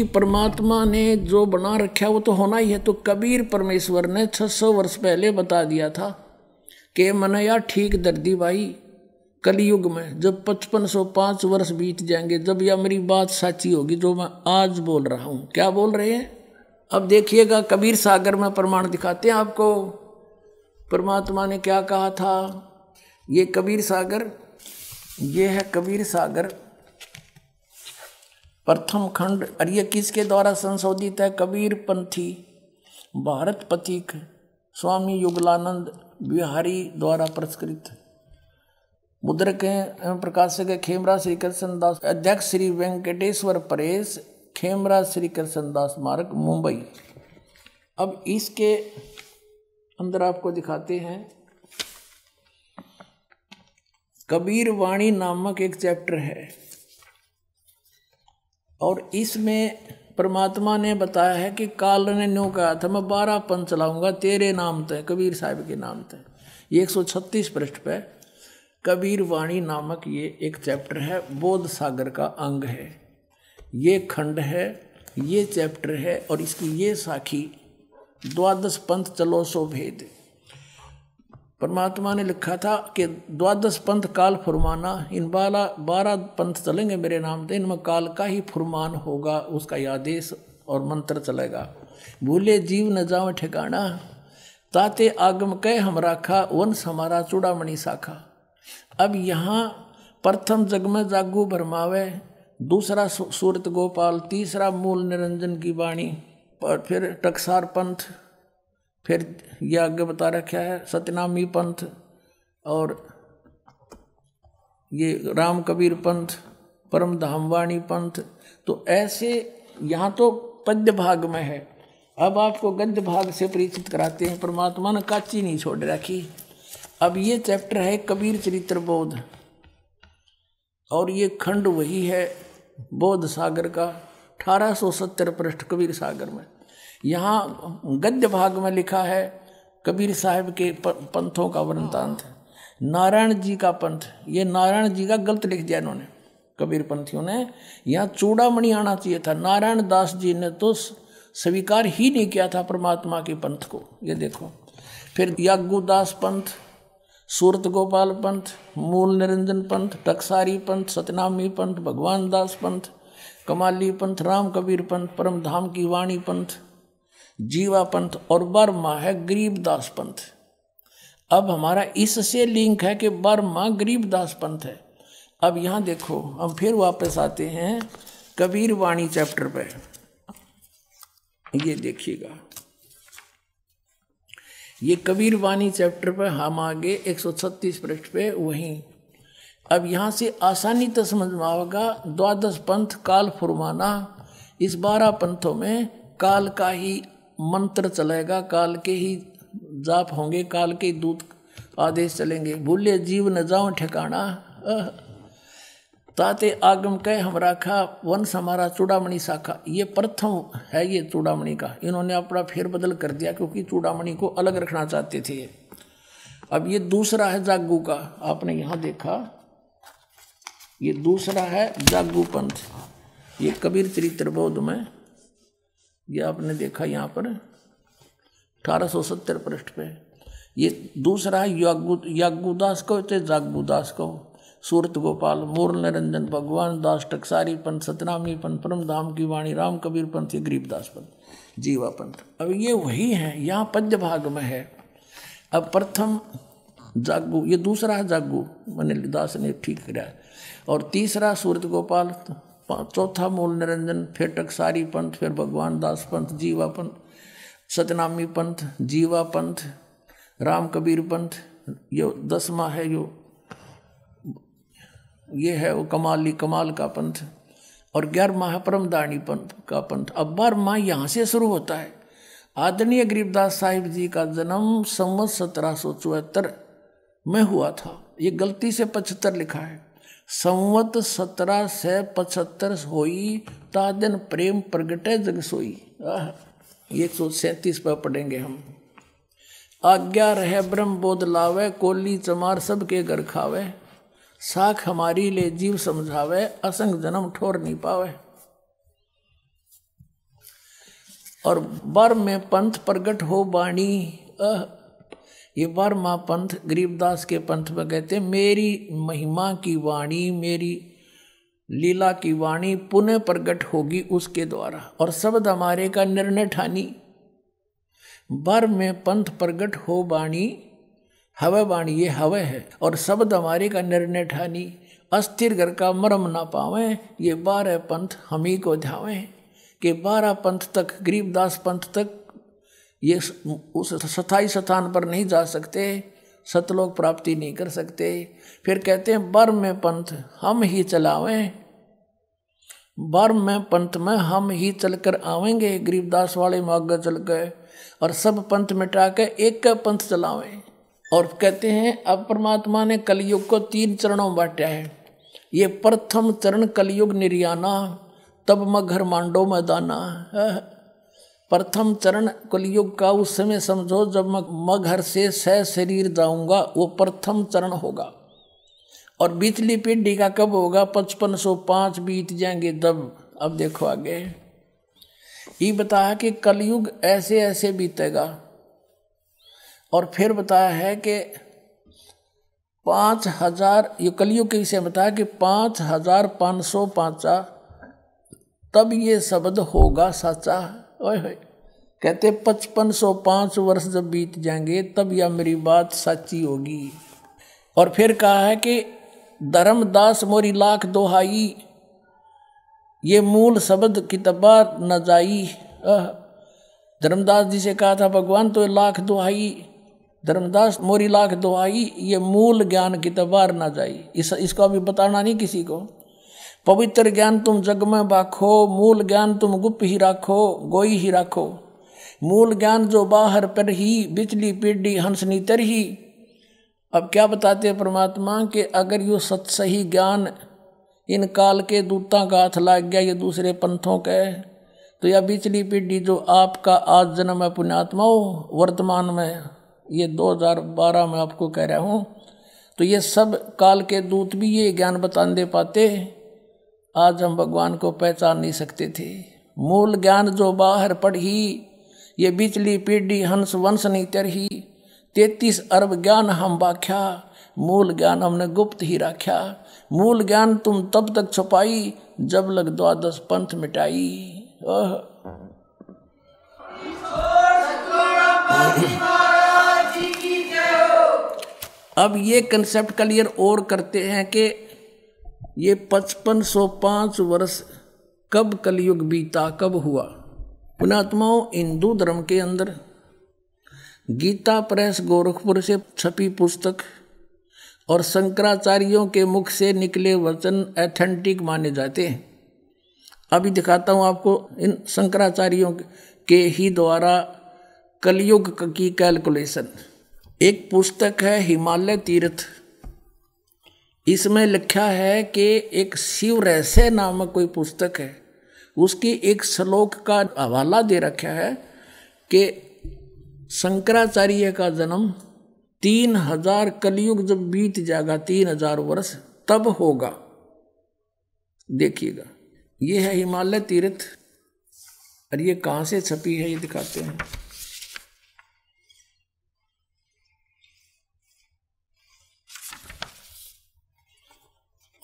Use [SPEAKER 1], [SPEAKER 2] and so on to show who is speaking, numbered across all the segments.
[SPEAKER 1] क्योंकि परमात्मा ने जो बना रखा वो तो होना ही है। तो कबीर परमेश्वर ने 600 वर्ष पहले बता दिया था कि मनया ठीक दर्दी भाई, कलयुग में जब पचपन सौ पाँच वर्ष बीत जाएँगे, जब यह मेरी बात सच्ची होगी, जो मैं आज बोल रहा हूँ। क्या बोल रहे हैं? अब देखिएगा, कबीर सागर में प्रमाण दिखाते हैं आपको। परमात्मा ने क्या कहा था? ये कबीर सागर, ये है कबीर सागर। प्रथम खंड और ये किसके द्वारा संशोधित है? कबीर पंथी भारत पथिक स्वामी युगलानंद बिहारी द्वारा पुरस्कृत। मुद्रक प्रकाशक खेमरा श्री कृष्ण दास, अध्यक्ष श्री वेंकटेश्वर परेश, खेमरा श्री कृष्ण दास मार्ग, मुंबई। अब इसके अंदर आपको दिखाते हैं कबीर वाणी नामक एक चैप्टर है। और इसमें परमात्मा ने बताया है कि काल ने न्यू कहा था मैं बारह पंथ चलाऊँगा तेरे नाम ते कबीर साहब के नाम ते ये एक सौ छत्तीस पृष्ठ पे कबीर वाणी नामक ये एक चैप्टर है, बोध सागर का अंग है। ये खंड है, ये चैप्टर है और इसकी ये साखी द्वादश पंथ चलो सो भेद। परमात्मा ने लिखा था कि द्वादश पंथ काल फुरमाना, इन बारह बारह पंथ चलेंगे मेरे नाम से इनमें काल का ही फुरमान होगा, उसका आदेश और मंत्र चलेगा। भूले जीव न जाओ ठिकाना, ताते आगम कह हम राखा वंश हमारा चूड़ामणि शाखा अब यहाँ प्रथम जग में जागू भरमावे, दूसरा सूरत गोपाल, तीसरा मूल निरंजन की वाणी, और फिर टकसार पंथ फिर यह आगे बता रखा है सतनामी पंथ और ये राम कबीर पंथ, परम धामवाणी पंथ। तो ऐसे यहाँ तो पद्य भाग में है। अब आपको गद्य भाग से परिचित कराते हैं। परमात्मा ने काची नहीं छोड़ रखी। अब ये चैप्टर है कबीर चरित्र बोध। और ये खंड वही है बोध सागर का, अठारह सौ सत्तर पृष्ठ कबीर सागर में। यहाँ गद्य भाग में लिखा है, कबीर साहब के पंथों का वृंतांत नारायण जी का पंथ, ये नारायण जी का गलत लिख दिया इन्होंने, कबीर पंथियों ने। यहाँ चूड़ामणि आना चाहिए था, नारायण दास जी ने तो स्वीकार ही नहीं किया था परमात्मा के पंथ को, ये देखो। फिर यागुदास पंथ, सूरत गोपाल पंथ, मूल निरंजन पंथ, टकसारी पंथ, सतनामी पंथ, भगवान दास पंथ, कमाली पंथ, राम कबीर पंथ, परम धाम की वाणी पंथ जीवा पंथ और बर्मा है गरीबदास पंथ। अब हमारा इससे लिंक है कि बर्मा गरीबदास पंथ है। अब यहाँ देखो, हम फिर वापस आते हैं कबीर वाणी चैप्टर पे। ये देखिएगा। ये कबीर वाणी चैप्टर पे हम आगे 136 पृष्ठ पे वहीं। अब यहाँ से आसानी तो समझ में आएगा द्वादश पंथ काल फुरमाना, इस बारह पंथों में काल का ही मंत्र चलेगा, काल के ही जाप होंगे, काल के दूत आदेश चलेंगे। भूले जीव न जाओ ठिकाना। ताते आगम कह हम राखा वंश हमारा चूड़ामणि शाखा ये प्रथम है ये चूड़ामणि का। इन्होंने अपना फेर बदल कर दिया क्योंकि चूड़ामणि को अलग रखना चाहते थे। अब ये दूसरा है जागू का। आपने यहाँ देखा। ये दूसरा है जागू पंथ। ये कबीर चरित्र बौद्ध में ये आपने देखा यहाँ पर, अठारह सौ सत्तर पृष्ठ पे। ये दूसरा है, यागु, यागुदास को चाहे जागुदास को सूरत गोपाल मूल निरंजन भगवान, दास टकसारी पंथ सतनामी पंथ, परम धाम की वाणी, राम कबीर पंथ, ये गरीबदास पंथ, जीवा पंथ। अब ये वही है, यहाँ पद्य भाग में है। अब प्रथम जागू, ये दूसरा है जागू, मैंने दास ने ठीक कराया और तीसरा सूरत गोपाल चौथा मूल निरंजन फिर टकसारी पंथ, फिर भगवान दास पंथ, जीवा पंथ, सतनामी पंथ, जीवा पंथ, राम कबीर पंथ, यो दसवा है यो, ये है वो कमाली, कमाल का पंथ, और ग्यारहवा है परमदानी पंथ का पंथ। अब बारहवा यहाँ से शुरू होता है। आदरणीय गरीबदास साहिब जी का जन्म संवत सत्रह सौ चौहत्तर में हुआ था। ये गलती से पचहत्तर लिखा है। संवत सत्रह से पचहत्तर होई, ता दिन प्रेम प्रगटे जग सोई। एक सौ सैंतीस पर पढ़ेंगे हम। आज्ञा रहे ब्रह्म बोध लावे, कोली चमार सबके घर खावे। साख हमारी ले जीव समझावे, असंग जन्म ठोर नहीं पावे। और बर में पंथ प्रगट हो बाणी। ये बर्मा पंथ गरीबदास के पंथ में कहते मेरी महिमा की वाणी, मेरी लीला की वाणी पुनः प्रकट होगी उसके द्वारा। और शब्द हमारे का निर्णय ठानी। बर में पंथ प्रगट हो वाणी हवे वाणी ये हव है। और शब्द हमारे का निर्णय ठानी। अस्थिर घर का मरम ना पावे, ये बारह पंथ, हम ही को ध्यावे। कि बारह पंथ तक गरीबदास पंथ तक ये उस स्थायी स्थान पर नहीं जा सकते, सतलोक प्राप्ति नहीं कर सकते। फिर कहते हैं बर में पंथ, हम ही चलावें। बर में पंथ में हम ही चलकर आवेंगे, गरीबदास वाले मार्ग चल गए और सब पंथ मिटा के एक का पंथ चलावें। और कहते हैं, अब परमात्मा ने कलयुग को तीन चरणों बांटा है। ये प्रथम चरण कलयुग निर्याना, तब मैं घर मांडो मैदाना। दाना प्रथम चरण कलयुग का उस समय समझो जब मैं मैं घर से सह शरीर जाऊँगा, वो प्रथम चरण होगा। और बिचली पीढ़ी का कब होगा? पचपन सौ पाँच बीत जाएँगे तब। अब देखो आगे। ये बताया कि कलयुग ऐसे ऐसे बीतेगा। और फिर बताया है कि पाँच हज़ार, ये कलयुग के विषय बताया कि पाँच हज़ार पाँच सौ पाँचा, तब ये शब्द होगा साचा। ओए होए। कहते, पचपन सौ पाँच वर्ष जब बीत जाएँगे, तब यह मेरी बात सच्ची होगी। और फिर कहा है कि, धर्मदास मोरी लाख दोहाई, ये मूल शब्द कितबा न जाई। धर्मदास जी से कहा था, भगवान तो लाख दोहाई, धर्मदास मोरी लाख दोहाई, ये मूल ज्ञान की तबार ना जाई। इस, इसका भी बताना नहीं किसी को। पवित्र ज्ञान तुम जग में बाखो, मूल ज्ञान तुम गुप्त ही राखो, गोई ही राखो। मूल ज्ञान जो बाहर पर ही बिचली पीढ़ी हंसनी तर ही। अब क्या बताते हैं परमात्मा कि, अगर यो सत सही ज्ञान, इन काल के दूता का हाथ लाग गया, ये दूसरे पंथों के तो यह बिचली पीढ़ी जो आपका आज जन्म है पुण्यात्मा हो, वर्तमान में, ये 2012 में आपको कह रहा हूँ तो ये सब काल के दूत भी ये ज्ञान बता दे पाते। आज हम भगवान को पहचान नहीं सकते थे। मूल ज्ञान जो बाहर पढ़ी, ये बिचली पीढ़ी, हंस, वंश नहीं तरही। तैतीस अरब ज्ञान हम बाख्या, मूल ज्ञान हमने गुप्त ही रखा मूल ज्ञान तुम तब तक छुपाई, जब लग द्वादश पंथ मिटाई। अब ये कंसेप्ट क्लियर और करते हैं कि ये पचपन सौ पाँच वर्ष कब कलयुग बीता, कब हुआ? पुणात्माओं हिंदू धर्म के अंदर गीता प्रेस गोरखपुर से छपी पुस्तक और शंकराचार्यों के मुख से निकले वचन एथेंटिक माने जाते हैं। अभी दिखाता हूँ आपको इन शंकराचार्यों के ही द्वारा कलयुग की कैलकुलेशन एक पुस्तक है हिमालय तीर्थ। इसमें लिखा है कि एक शिव रहस्य नामक कोई पुस्तक है। उसकी एक श्लोक का हवाला दे रखा है कि शंकराचार्य का जन्म तीन हज़ार कलयुग जब बीत जाएगा, तीन हज़ार वर्ष, तब होगा। देखिएगा। ये है हिमालय तीर्थ। और ये कहाँ से छपी है, ये दिखाते हैं।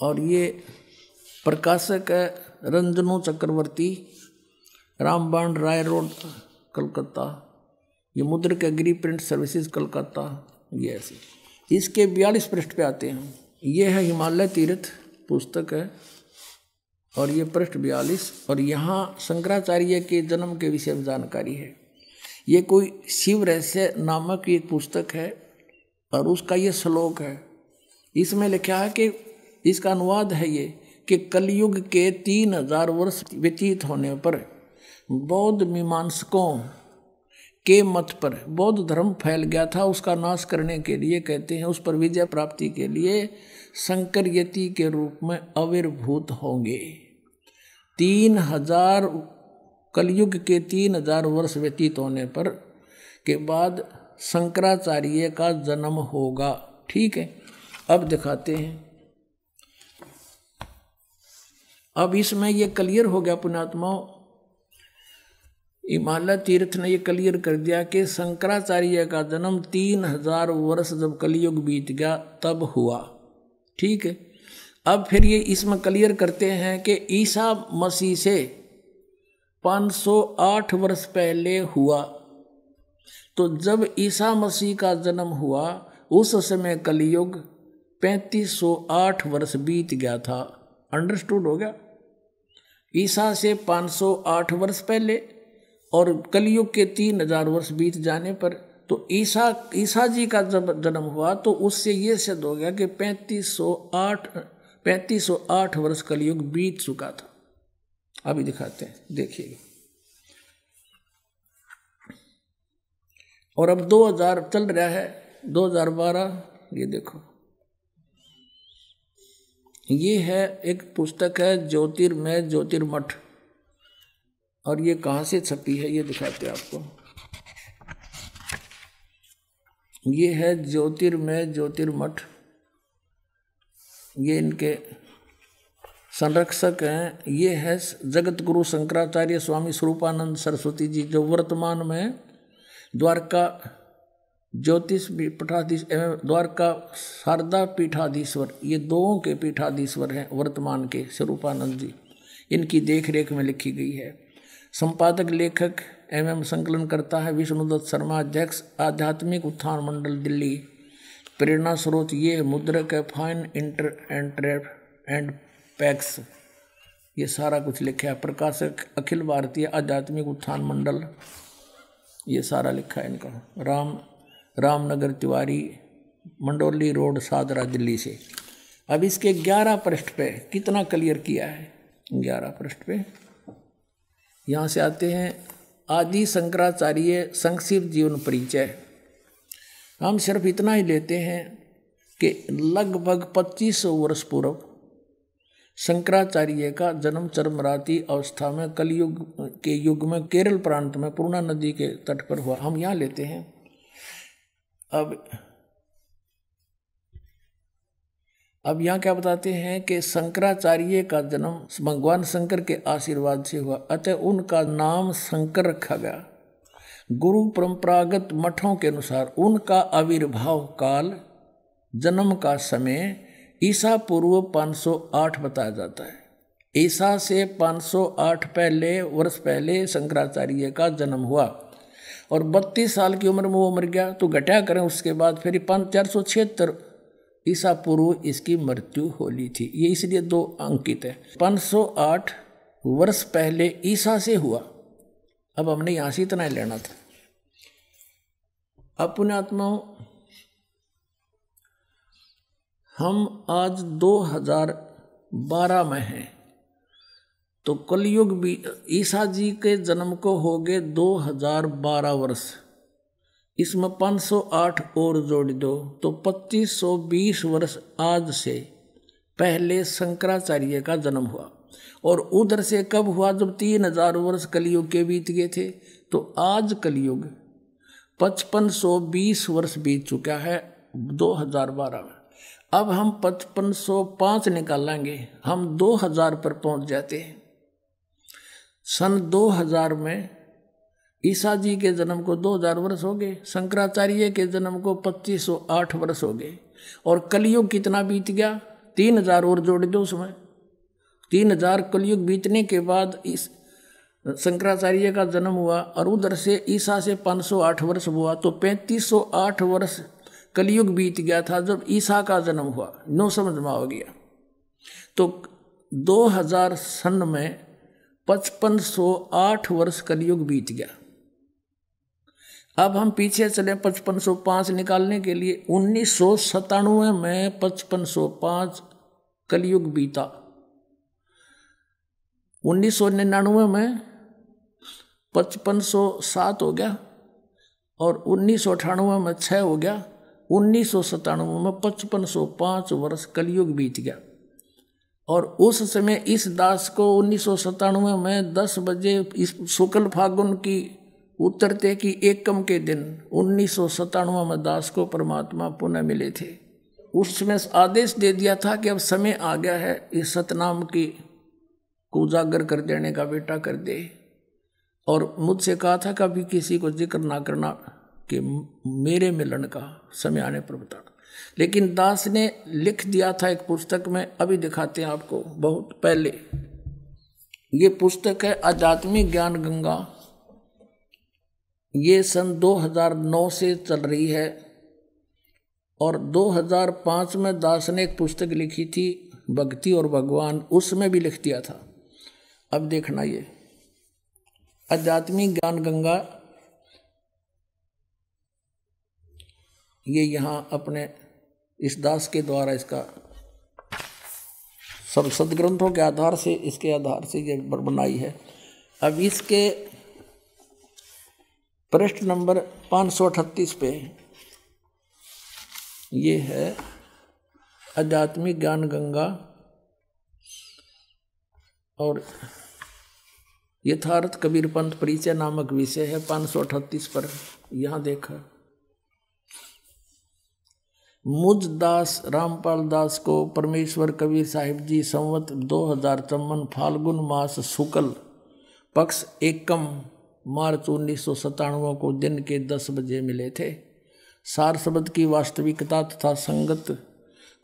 [SPEAKER 1] और ये प्रकाशक है रंजनो चक्रवर्ती, रामबाण राय रोड, कलकत्ता। ये मुद्र के अग्री प्रिंट सर्विसेज़ कलकत्ता। ये ऐसे। इसके बयालीस पृष्ठ पे आते हैं। ये है हिमालय तीर्थ पुस्तक है। और ये पृष्ठ बयालीस। और यहाँ शंकराचार्य के जन्म के विषय में जानकारी है। ये कोई शिव रहस्य नामक एक पुस्तक है। और उसका ये श्लोक है। इसमें लिखा है कि इसका अनुवाद है ये कि कलयुग के तीन हज़ार वर्ष व्यतीत होने पर बौद्ध मीमांसकों के मत पर बौद्ध धर्म फैल गया था। उसका नाश करने के लिए कहते हैं, उस पर विजय प्राप्ति के लिए शंकर यति के रूप में आविर्भूत होंगे। तीन हज़ार, कलयुग के तीन हज़ार वर्ष व्यतीत होने पर के बाद शंकराचार्य का जन्म होगा। ठीक है, अब दिखाते हैं। अब इसमें यह क्लियर हो गया पुणात्माओं हिमालय तीर्थ ने ये क्लियर कर दिया कि शंकराचार्य का जन्म तीन हज़ार वर्ष जब कलयुग बीत गया, तब हुआ। ठीक है? अब फिर ये इसमें क्लियर करते हैं कि ईसा मसीह से 508 वर्ष पहले हुआ। तो जब ईसा मसीह का जन्म हुआ, उस समय कलयुग 3508 वर्ष बीत गया था। अंडरस्टूड हो गया? ईसा से 508 वर्ष पहले और कलयुग के तीन हज़ार वर्ष बीत जाने पर तो ईसा ईसा जी का जब जन्म हुआ तो उससे ये सिद्ध हो गया कि पैंतीस सौ आठ, पैंतीस सौ आठ वर्ष कलयुग बीत चुका था। अभी दिखाते हैं, देखिए। और अब 2000 चल रहा है 2012 ये देखो। ये है एक पुस्तक है ज्योतिर्मय ज्योतिर्मठ। और ये कहाँ से छपी है ये दिखाते हैं आपको। ये है ज्योतिर्मय ज्योतिर्मठ। ये इनके संरक्षक हैं। ये है जगत गुरु शंकराचार्य स्वामी स्वरूपानंद सरस्वती जी, जो वर्तमान में द्वारका ज्योतिष पीठाधीश एवं द्वारका शारदा पीठाधीश्वर, ये दोनों के पीठाधीश्वर हैं वर्तमान के स्वरूपानंद जी। इनकी देख रेख में लिखी गई है। संपादक, लेखक एवं संकलन करता है विष्णुदत्त शर्मा, अध्यक्ष, आध्यात्मिक उत्थान मंडल, दिल्ली। प्रेरणा स्रोत ये मुद्रक है fine, inter enter and packs. ये सारा कुछ लिखा है। प्रकाशक, अखिल भारतीय आध्यात्मिक उत्थान मंडल, ये सारा लिखा है इनका। राम रामनगर तिवारी मंडोली रोड, सादरा दिल्ली से। अब इसके ग्यारह पृष्ठ पे कितना क्लियर किया है? ग्यारह पृष्ठ पे। यहाँ से आते हैं, आदि शंकराचार्य संक्षिप्त जीवन परिचय। हम सिर्फ़ इतना ही लेते हैं कि लगभग 2500 वर्ष पूर्व शंकराचार्य का जन्म चरमराती अवस्था में कलयुग के युग में केरल प्रांत में पूर्णा नदी के तट पर हुआ। हम यहाँ लेते हैं अब अब यहाँ क्या बताते हैं कि शंकराचार्य का जन्म भगवान शंकर के आशीर्वाद से हुआ। अतः उनका नाम शंकर रखा गया। गुरु परंपरागत मठों के अनुसार उनका आविर्भाव काल, जन्म का समय, ईसा पूर्व 508 बताया जाता है। ईसा से 508 पहले, वर्ष पहले शंकराचार्य का जन्म हुआ। और बत्तीस साल की उम्र में वो मर गया तो घटा करें, उसके बाद फिर पाँच चार सौ छिहत्तर। ईसा पूर्व इसकी मृत्यु होली थी। ये इसलिए दो अंकित है। 508 वर्ष पहले ईसा से हुआ। अब हमने यहाँ से इतना ही लेना था। अब पुण्यात्माओं हम आज 2012 में हैं। तो कलयुग भी, ईसा जी के जन्म को हो गए 2012 वर्ष। इसमें 508 और जोड़ दो तो 2520 वर्ष आज से पहले शंकराचार्य का जन्म हुआ। और उधर से कब हुआ? जब तीन हज़ार वर्ष कलयुग के बीत गए थे तो आज कलयुग पचपन सौ बीस वर्ष बीत चुका है 2012 में। अब हम पचपन सौ पाँच निकालेंगे हम 2000 पर पहुँच जाते हैं। सन 2000 में ईसा जी के जन्म को 2000 वर्ष हो गए, शंकराचार्य के जन्म को 2508 वर्ष हो गए और कलयुग कितना बीत गया? तीन हज़ार और जोड़ दो उसमें। तीन हज़ार कलयुग बीतने के बाद इस शंकराचार्य का जन्म हुआ और उधर से ईसा से 508 वर्ष हुआ तो 3508 वर्ष कलयुग बीत गया था जब ईसा का जन्म हुआ। नो समझ में आ गया तो 2000 सन में पचपन सौ आठ वर्ष कलयुग बीत गया। अब हम पीछे चले पचपन सौ पाँच निकालने के लिए। उन्नीस सौ सतानवे में पचपन सौ पाँच कलयुग बीता। उन्नीस सौ निन्यानवे में पचपन सौ सात हो गया और उन्नीस सौ अठानवे में छः हो गया। उन्नीस सौ सतानवे में पचपन सौ पाँच वर्ष कलयुग बीत गया। और उस समय इस दास को उन्नीस सौ सतानवे में दस बजे इस शुक्ल फागुन की उत्तरते की एकम के दिन उन्नीस सौ सतानवे में दास को परमात्मा पुनः मिले थे। उसमें आदेश दे दिया था कि अब समय आ गया है इस सतनाम की को उजागर कर देने का बेटा कर दे। और मुझसे कहा था कभी किसी को ज़िक्र ना करना कि मेरे मिलन का समय आने पर बताना लेकिन दास ने लिख दिया था एक पुस्तक में, अभी दिखाते हैं आपको, बहुत पहले। ये पुस्तक है आध्यात्मिक ज्ञान गंगा। ये सन 2009 से चल रही है और 2005 में दास ने एक पुस्तक लिखी थी, भक्ति और भगवान, उसमें भी लिख दिया था। अब देखना ये। आध्यात्मिक ज्ञान गंगा। ये यहाँ अपने इस दास के द्वारा इसका सब सदग्रंथों के आधार से, इसके आधार से ये बनाई है। अब इसके पृष्ठ नंबर पाँच सौ अठतीस पे ये है, आध्यात्मिक ज्ञान गंगा और यथार्थ कबीर पंथ परिचय नामक विषय है। पाँच सौ पर यहाँ देखा। मुझ दास रामपाल दास को परमेश्वर कबीर साहिब जी संवत दो हज़ार चौवन फाल्गुन मास शुक्ल पक्ष एकम मार्च उन्नीस सौ सत्तानवे को दिन के दस बजे मिले थे। सार शब्द की वास्तविकता तथा संगत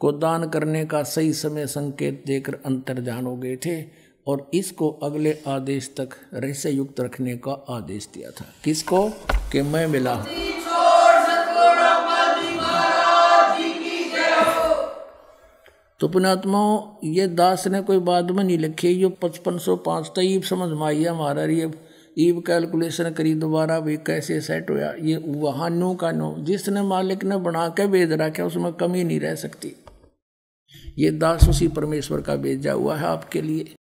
[SPEAKER 1] को दान करने का सही समय संकेत देकर अंतर्जान हो गए थे और इसको अगले आदेश तक रहस्य युक्त रखने का आदेश दिया था। किसको? कि मैं मिला। तो पुणात्मा ये दास ने कोई बाद में नहीं लिखी। जो पचपन सौ पाँच तो ईब समझ में आई है हमारा। ये ईब कैलकुलेशन करी दोबारा भी कैसे सेट होया। ये वहाँ नो का नो। जिसने मालिक ने बना के भेज रखा, उसमें कमी नहीं रह सकती। ये दास उसी परमेश्वर का भेजा हुआ है आपके लिए।